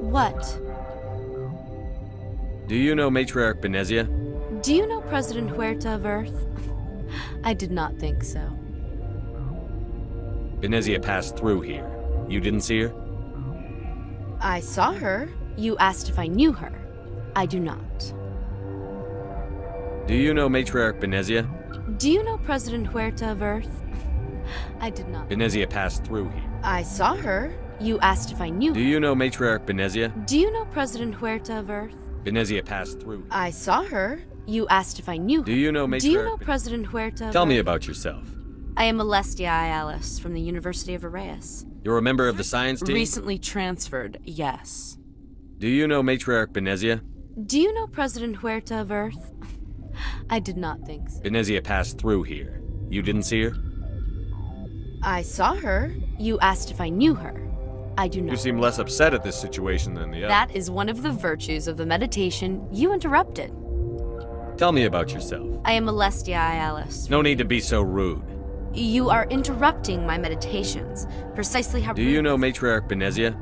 What? Do you know Matriarch Benezia? Do you know President Huerta of Earth? I did not think so. Benezia passed through here. You didn't see her? I saw her. You asked if I knew her. I do not. Do you know Matriarch Benezia? Do you know President Huerta of Earth? I did not. Benezia passed through here. I saw her. You asked if I knew Do her. you know Matriarch Benezia? Do you know President Huerta of Earth? Benezia passed through. I saw her. You asked if I knew Do you know Matriarch? Do you know President Huerta of Tell me about yourself. I am Alestia Iallis from the University of Serrice. You're a member of the science team? Recently transferred, yes. Do you know Matriarch Benezia? Do you know President Huerta of Earth? I did not think so. Benezia passed through here. You didn't see her? I saw her. You asked if I knew her. I do not. You seem less upset at this situation than the other. That is one of the virtues of the meditation you interrupted. Tell me about yourself. I am Alestia Iallis. No need to be so rude. You are interrupting my meditations. Precisely how. Do you know Matriarch Benezia?